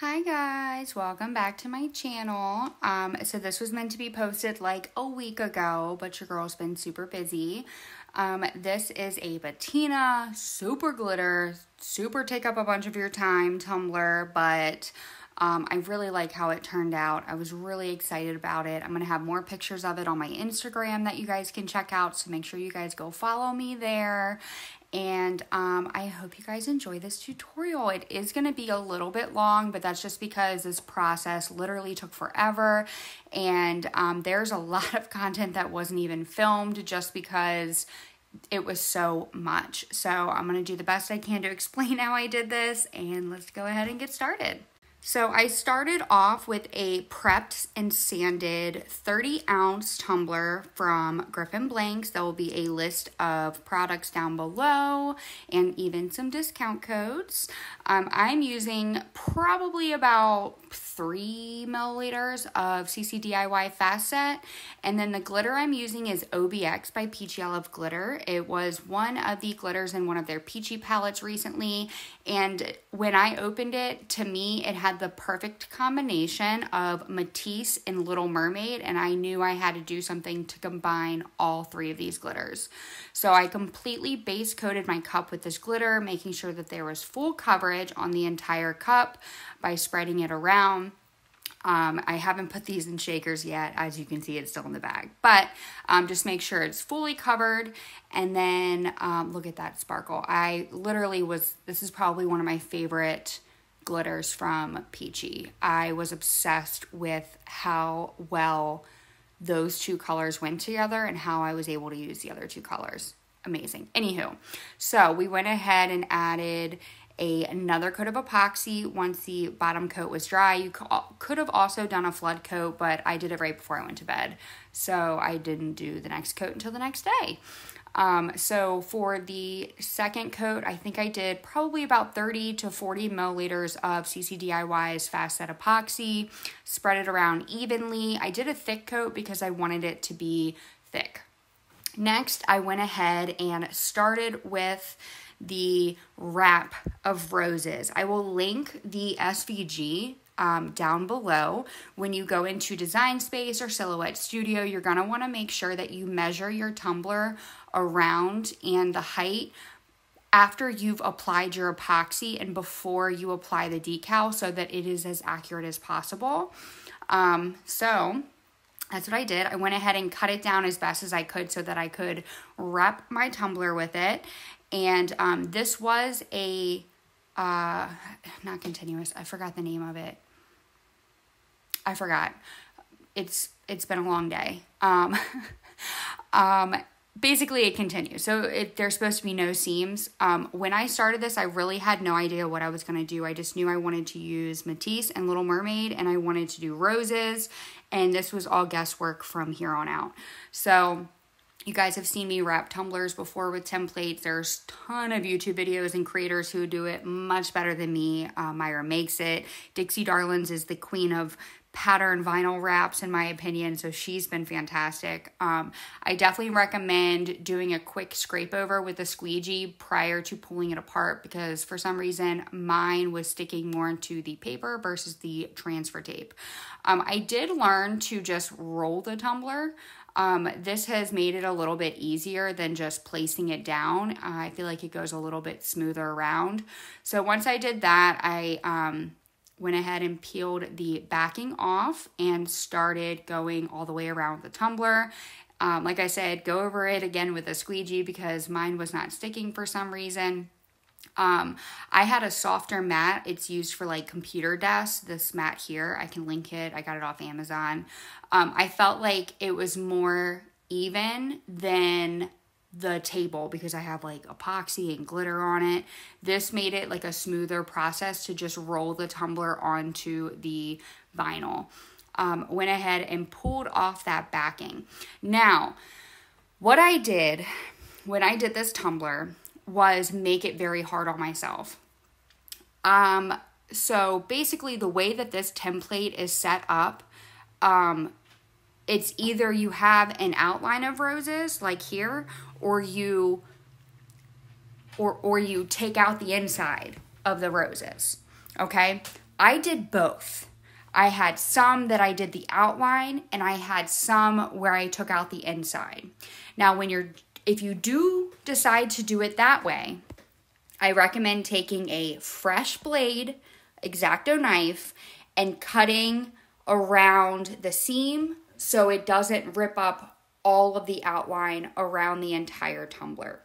Hi guys, welcome back to my channel. Um, so this was meant to be posted like a week ago, but your girl's been super busy. Um, this is a Patina super glitter, super take up a bunch of your time tumbler, but um, I really like how it turned out. I was really excited about it. I'm going to have more pictures of it on my Instagram that you guys can check out. So make sure you guys go follow me there. And um, I hope you guys enjoy this tutorial. It is going to be a little bit long, but that's just because this process literally took forever. And um, there's a lot of content that wasn't even filmed just because it was so much. So I'm going to do the best I can to explain how I did this. And let's go ahead and get started. So I started off with a prepped and sanded 30 ounce tumbler from Griffin Blanks. There will be a list of products down below and even some discount codes. Um, I'm using probably about three milliliters of CC DIY Fast Set. And then the glitter I'm using is OBX by Peachy Olive Glitter. It was one of the glitters in one of their Peachy palettes recently. And when I opened it, to me, it had the perfect combination of Matisse and Little Mermaid. And I knew I had to do something to combine all three of these glitters. So I completely base coated my cup with this glitter, making sure that there was full coverage on the entire cup by spreading it around. Um, I haven't put these in shakers yet. As you can see, it's still in the bag. But um, just make sure it's fully covered. And then um, look at that sparkle. I literally was, this is probably one of my favorite glitters from Peachy. I was obsessed with how well those two colors went together and how I was able to use the other two colors. Amazing. Anywho, so we went ahead and added a, another coat of epoxy once the bottom coat was dry. You could have also done a flood coat, but I did it right before I went to bed. So I didn't do the next coat until the next day. Um, so for the second coat, I think I did probably about 30 to 40 milliliters of CC DIY's Fast Set Epoxy, spread it around evenly. I did a thick coat because I wanted it to be thick. Next, I went ahead and started with the wrap of roses. I will link the SVG um, down below. When you go into Design Space or Silhouette Studio, you're going to want to make sure that you measure your tumbler around and the height after you've applied your epoxy and before you apply the decal so that it is as accurate as possible. Um, so that's what I did. I went ahead and cut it down as best as I could so that I could wrap my tumbler with it. And um, this was a, uh, not continuous, I forgot the name of it. I forgot. It's, it's been a long day. Um, um, basically it continues. So it, there's supposed to be no seams. Um, when I started this, I really had no idea what I was going to do. I just knew I wanted to use Matisse and Little Mermaid and I wanted to do roses. And this was all guesswork from here on out. So you guys have seen me wrap tumblers before with templates. There's ton of YouTube videos and creators who do it much better than me. Uh, Myra makes it. Dixie Darlings is the queen of pattern vinyl wraps in my opinion so she's been fantastic um, i definitely recommend doing a quick scrape over with a squeegee prior to pulling it apart because for some reason mine was sticking more into the paper versus the transfer tape um, i did learn to just roll the tumbler um, this has made it a little bit easier than just placing it down. Uh, I feel like it goes a little bit smoother around. So once I did that, I um, went ahead and peeled the backing off and started going all the way around the tumbler. Um, like I said, go over it again with a squeegee because mine was not sticking for some reason. Um, I had a softer mat. It's used for like computer desks. This mat here, I can link it. I got it off Amazon. Um, I felt like it was more even than the table because I have like epoxy and glitter on it. This made it like a smoother process to just roll the tumbler onto the vinyl. Um, went ahead and pulled off that backing. Now, what I did when I did this tumbler was make it very hard on myself. Um, so basically, the way that this template is set up, um, it's either you have an outline of roses like here, or you or or you take out the inside of the roses. Okay? I did both. I had some that I did the outline and I had some where I took out the inside. Now, when you're if you do decide to do it that way, I recommend taking a fresh blade, X-Acto knife, and cutting around the seam so it doesn't rip up all of the outline around the entire tumbler.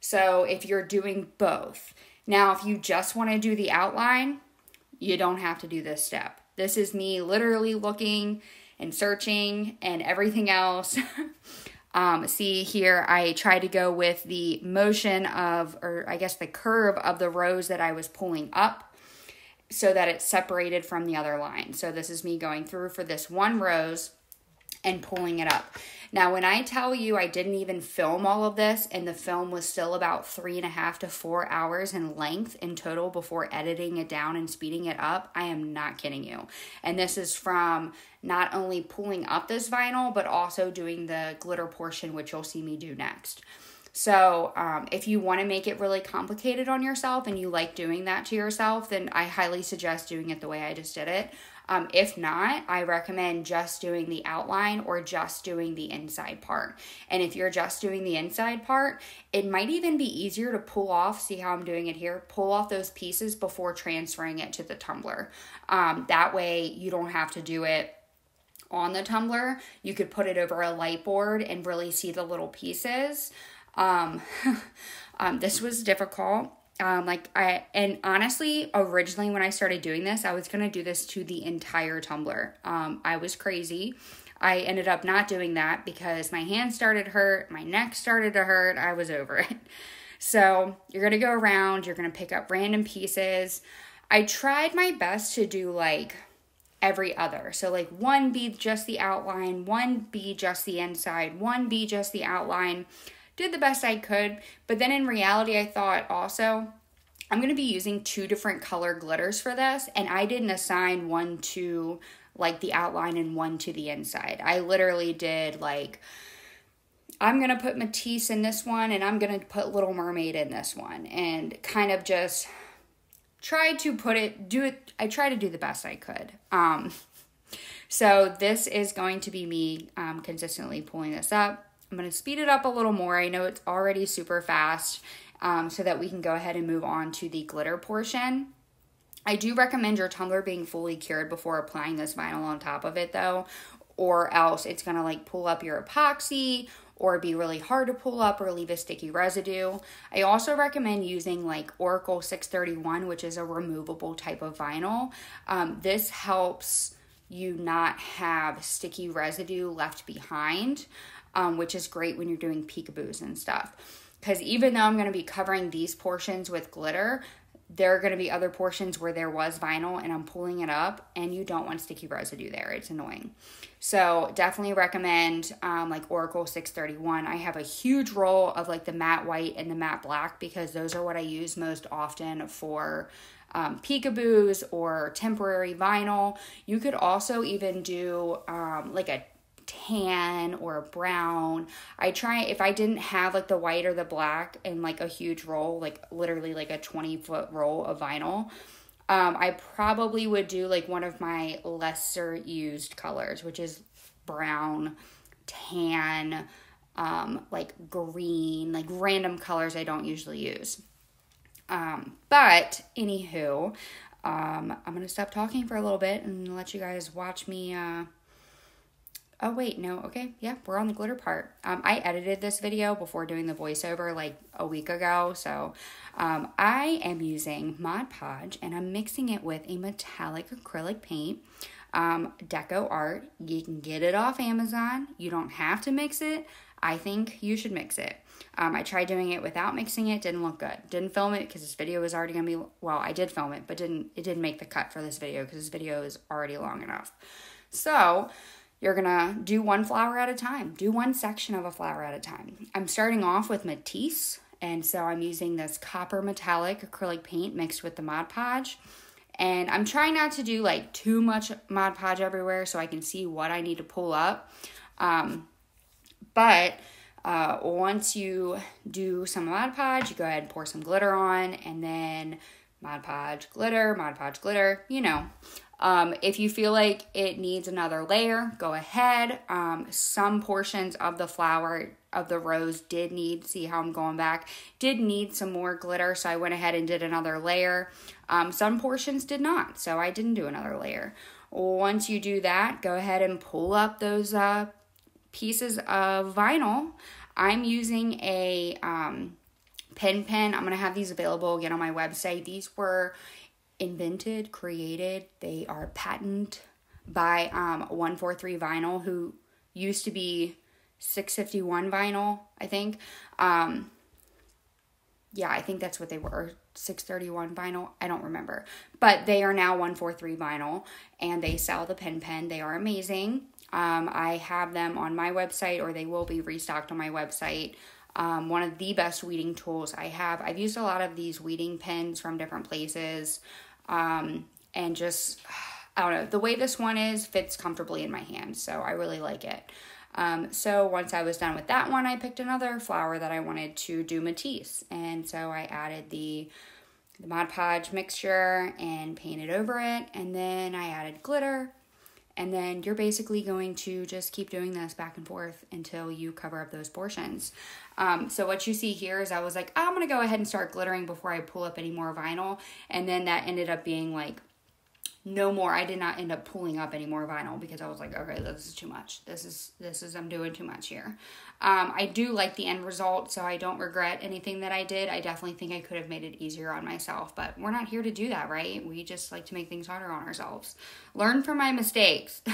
So if you're doing both. Now, if you just want to do the outline, you don't have to do this step. This is me literally looking and searching and everything else. Um, see here, I tried to go with the motion of, or I guess the curve of the rows that I was pulling up so that it's separated from the other line. So this is me going through for this one rose and pulling it up. Now, when I tell you I didn't even film all of this, and the film was still about three and a half to four hours in length in total before editing it down and speeding it up, I am not kidding you. And this is from not only pulling up this vinyl, but also doing the glitter portion, which you'll see me do next. So, um, if you want to make it really complicated on yourself and you like doing that to yourself, then I highly suggest doing it the way I just did it. Um, if not, I recommend just doing the outline or just doing the inside part. And if you're just doing the inside part, it might even be easier to pull off, see how I'm doing it here, pull off those pieces before transferring it to the tumbler. Um, that way you don't have to do it on the tumbler. You could put it over a light board and really see the little pieces. Um, um, this was difficult um like i and honestly originally when i started doing this i was to do this to the entire tumbler um i was crazy. I ended up not doing that because my hands started hurt my neck started to hurt i was over it. So you're to go around you're to pick up random pieces. I tried my best to do like every other. So like one be just the outline one be just the inside one be just the outline did the best I could. But then in reality, I thought also, I'm going to be using two different color glitters for this, and I didn't assign one to like the outline and one to the inside. I literally did like, I'm going to put Matisse in this one, and I'm going to put Little Mermaid in this one, and kind of just try to put it, do it, I try to do the best I could. Um, so this is going to be me um, consistently pulling this up. I'm going to speed it up a little more. I know it's already super fast um, so that we can go ahead and move on to the glitter portion. I do recommend your tumbler being fully cured before applying this vinyl on top of it though, or else it's going to like pull up your epoxy or be really hard to pull up or leave a sticky residue. I also recommend using like Oracal 631, which is a removable type of vinyl. Um, this helps you not have sticky residue left behind um, which is great when you're doing peekaboos and stuff. Because even though I'm going to be covering these portions with glitter, there are going to be other portions where there was vinyl and I'm pulling it up and you don't want sticky residue there. It's annoying. So definitely recommend um, like Oracal 631. I have a huge roll of like the matte white and the matte black because those are what I use most often for um, peekaboos or temporary vinyl. You could also even do um, like a tan or brown. I try if I didn't have like the white or the black and like a huge roll, like literally like a 20 foot roll of vinyl. Um, I probably would do like one of my lesser used colors, which is brown, tan, um, like green, like random colors I don't usually use. Um, but anywho, um, I'm gonna stop talking for a little bit and let you guys watch me uh, Oh, wait, no, okay, yeah, we're on the glitter part. Um, I edited this video before doing the voiceover like a week ago, so um, I am using Mod Podge and I'm mixing it with a metallic acrylic paint, um, Deco Art. You can get it off Amazon. You don't have to mix it. I think you should mix it. Um, I tried doing it without mixing it, didn't look good. Didn't film it because this video was already gonna be, well, I did film it, but didn't, it didn't make the cut for this video because this video is already long enough. So, you're gonna do one flower at a time, do one section of a flower at a time. I'm starting off with Matisse, and so I'm using this copper metallic acrylic paint mixed with the Mod Podge. And I'm trying not to do like too much Mod Podge everywhere so I can see what I need to pull up. Um, but uh, once you do some Mod Podge, you go ahead and pour some glitter on and then Mod Podge glitter, Mod Podge glitter, you know. Um, if you feel like it needs another layer, go ahead. Um, some portions of the flower of the rose did need, see how I'm going back, did need some more glitter, so I went ahead and did another layer. Um, some portions did not, so I didn't do another layer. Once you do that, go ahead and pull up those uh, pieces of vinyl. I'm using a um, pen pen. I'm going to have these available again on my website. These were invented, created. They are patented by um, 143 Vinyl, who used to be 651 Vinyl, I think. Um, yeah, I think that's what they were. 631 vinyl. I don't remember. But they are now 143 vinyl and they sell the pen pen. They are amazing. Um, I have them on my website or they will be restocked on my website. Um, one of the best weeding tools I have. I've used a lot of these weeding pins from different places. Um, and just, I don't know, the way this one is fits comfortably in my hand, So I really like it. Um, so once I was done with that one, I picked another flower that I wanted to do Matisse. And so I added the, the Mod Podge mixture and painted over it. And then I added glitter. And then you're basically going to just keep doing this back and forth until you cover up those portions. Um, so what you see here is I was like, I'm going to go ahead and start glittering before I pull up any more vinyl. And then that ended up being like no more. I did not end up pulling up any more vinyl because i was like okay this is too much. This is this is i'm doing too much here. Um, i do like the end result so i don't regret anything that i did. I definitely think i could have made it easier on myself but we're not here to do that right? We just like to make things harder on ourselves. Learn from my mistakes.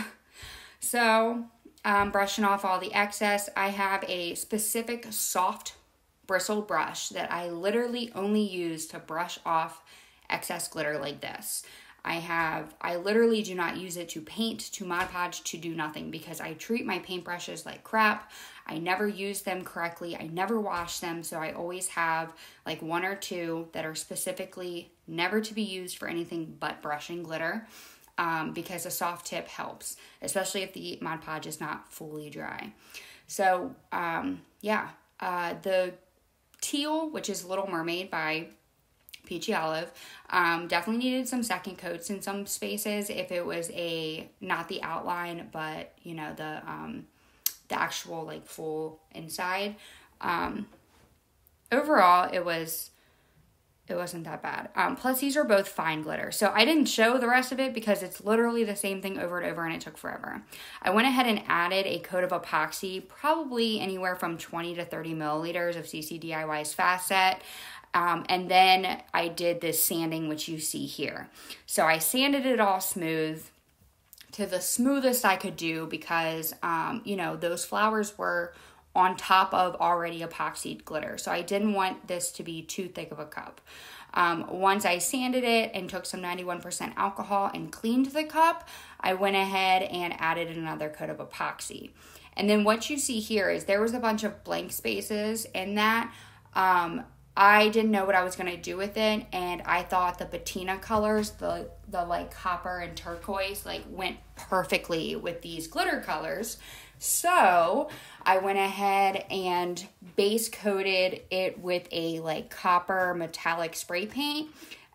So um, brushing off all the excess i have a specific soft bristle brush that i literally only use to brush off excess glitter like this I have, I literally do not use it to paint, to Mod Podge, to do nothing because I treat my paintbrushes like crap. I never use them correctly. I never wash them. So I always have like one or two that are specifically never to be used for anything but brushing glitter um, because a soft tip helps, especially if the Mod Podge is not fully dry. So um, yeah, uh, the teal, which is Little Mermaid by peachy olive. Um, definitely needed some second coats in some spaces if it was a not the outline, but you know the um, the actual like full inside. Um, overall, it was it wasn't that bad. Um, plus, these are both fine glitter. So I didn't show the rest of it because it's literally the same thing over and over and it took forever. I went ahead and added a coat of epoxy, probably anywhere from 20 to 30 milliliters of CC DIY's Fast Set. Um, and then I did this sanding, which you see here. So I sanded it all smooth to the smoothest I could do because, um, you know, those flowers were on top of already epoxied glitter. So I didn't want this to be too thick of a cup. Um, once I sanded it and took some 91% alcohol and cleaned the cup, I went ahead and added another coat of epoxy. And then what you see here is there was a bunch of blank spaces in that. Um, I didn't know what I was gonna do with it, and I thought the patina colors, the the like copper and turquoise, like went perfectly with these glitter colors. So I went ahead and base coated it with a like copper metallic spray paint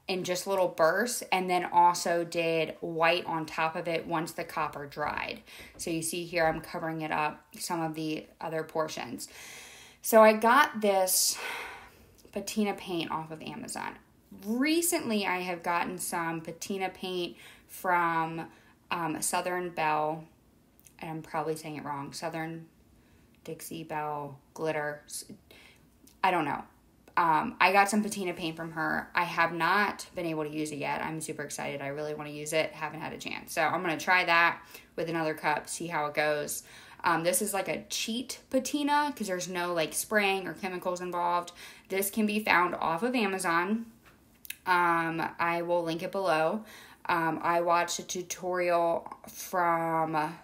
in just little bursts, and then also did white on top of it once the copper dried. So you see here, I'm covering it up some of the other portions. So I got this patina paint off of Amazon. Recently, I have gotten some patina paint from um, Southern Belle, and I'm probably saying it wrong. Southern Dixie Belle glitter. I don't know. Um, I got some patina paint from her. I have not been able to use it yet. I'm super excited. I really want to use it. Haven't had a chance. So I'm going to try that with another cup, see how it goes. Um, this is like a cheat patina because there's no like spraying or chemicals involved. This can be found off of Amazon. Um, I will link it below. Um, I watched a tutorial from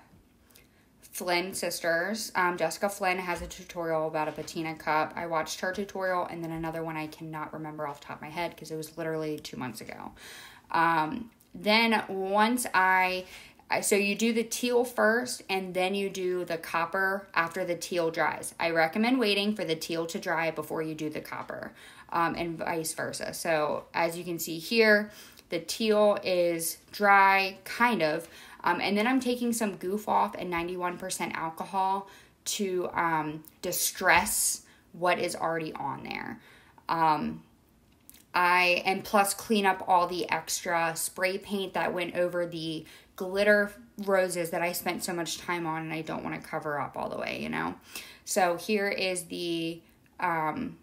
Flynn Sisters. Um, Jessica Flynn has a tutorial about a patina cup. I watched her tutorial and then another one I cannot remember off top of my head because it was literally two months ago. Um, then once I so you do the teal first and then you do the copper after the teal dries. I recommend waiting for the teal to dry before you do the copper um, and vice versa. So as you can see here, the teal is dry, kind of. Um, and then I'm taking some goof off and 91% alcohol to um, distress what is already on there. Um, I and plus clean up all the extra spray paint that went over the glitter roses that I spent so much time on and I don't want to cover up all the way, you know. So here is the um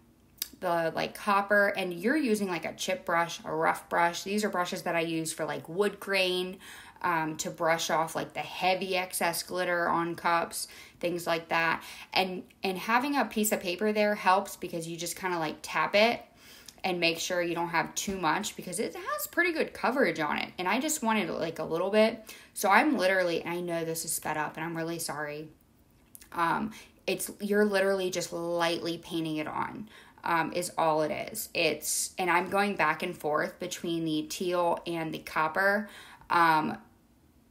the like copper and you're using like a chip brush, a rough brush. These are brushes that I use for like wood grain um, to brush off like the heavy excess glitter on cups, things like that. And and having a piece of paper there helps because you just kind of like tap it and make sure you don't have too much because it has pretty good coverage on it. And I just wanted like a little bit. So I'm literally, I know this is sped up and I'm really sorry. Um, it's you're literally just lightly painting it on. Um, is all it is. It's and I'm going back and forth between the teal and the copper. Um,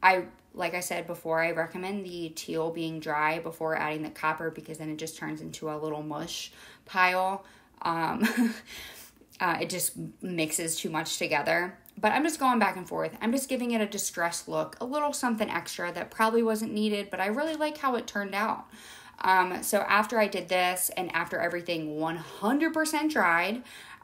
I like I said before, I recommend the teal being dry before adding the copper because then it just turns into a little mush pile. Um, Uh, it just mixes too much together. But I'm just going back and forth. I'm just giving it a distressed look, a little something extra that probably wasn't needed, but I really like how it turned out. Um, so after I did this and after everything 100% dried,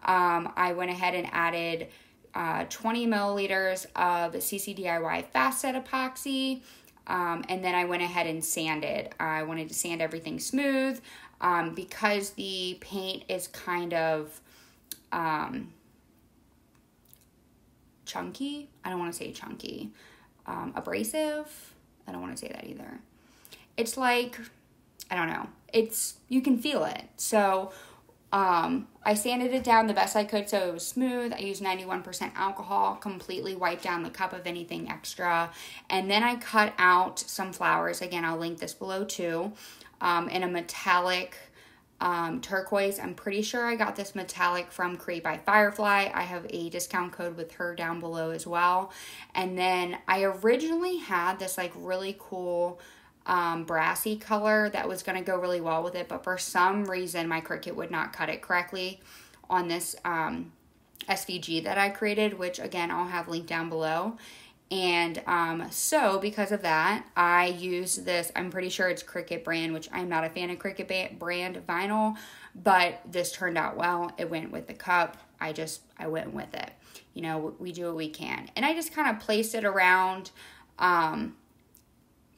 um, I went ahead and added uh, 20 milliliters of CCDIY Fast Set Epoxy. Um, and then I went ahead and sanded. I wanted to sand everything smooth um, because the paint is kind of um, chunky. I don't want to say chunky. Um, abrasive. I don't want to say that either. It's like, I don't know. It's, you can feel it. So, um, I sanded it down the best I could so it was smooth. I used 91% alcohol, completely wiped down the cup of anything extra. And then I cut out some flowers. Again, I'll link this below too. Um, in a metallic um, turquoise. I'm pretty sure I got this metallic from Create by Firefly. I have a discount code with her down below as well. And then I originally had this like really cool um, brassy color that was going to go really well with it, but for some reason my Cricut would not cut it correctly on this um, SVG that I created, which again I'll have linked down below. And um, so, because of that, I used this. I'm pretty sure it's Cricut brand, which I'm not a fan of Cricut brand vinyl, but this turned out well. It went with the cup. I just, I went with it. You know, we do what we can. And I just kind of placed it around, um,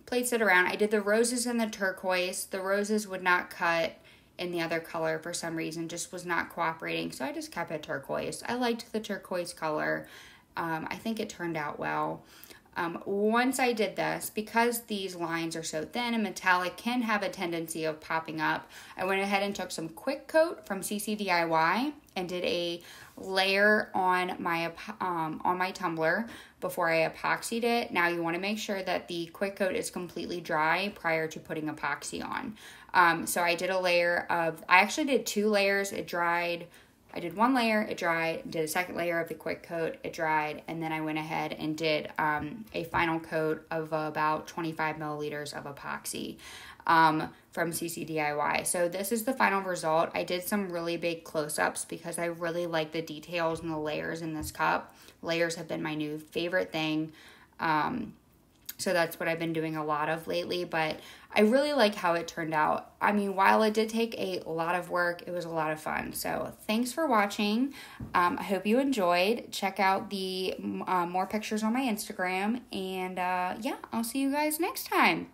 placed it around. I did the roses and the turquoise. The roses would not cut in the other color for some reason, just was not cooperating. So I just kept it turquoise. I liked the turquoise color. Um, I think it turned out well. Um, once I did this, because these lines are so thin and metallic can have a tendency of popping up, I went ahead and took some Quick Coat from CC DIY and did a layer on my um, on my tumbler before I epoxied it. Now you want to make sure that the Quick Coat is completely dry prior to putting epoxy on. Um, so I did a layer of, I actually did two layers. It dried I did one layer, it dried, did a second layer of the quick coat, it dried, and then I went ahead and did um, a final coat of about 25 milliliters of epoxy um, from CC DIY. So this is the final result. I did some really big close-ups because I really like the details and the layers in this cup. Layers have been my new favorite thing. Um, so that's what I've been doing a lot of lately, but I really like how it turned out. I mean, while it did take a lot of work, it was a lot of fun. So thanks for watching. Um, I hope you enjoyed. Check out the uh, more pictures on my Instagram. And uh, yeah, I'll see you guys next time.